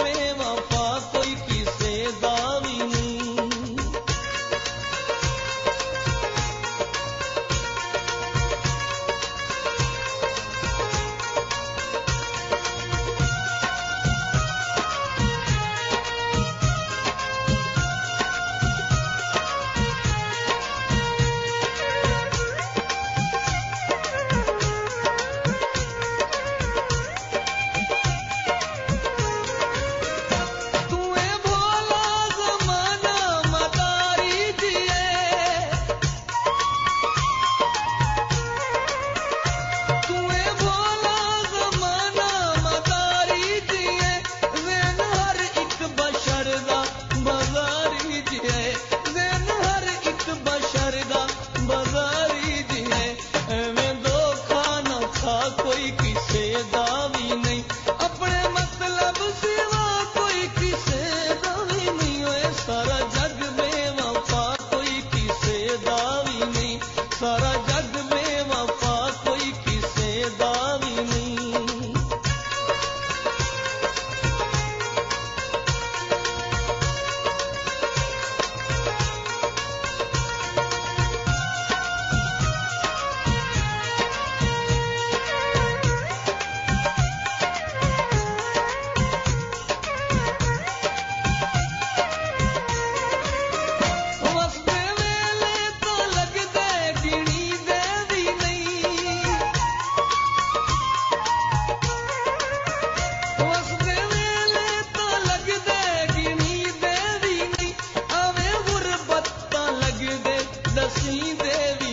में سرج ಶ್ರೀದೇವಿ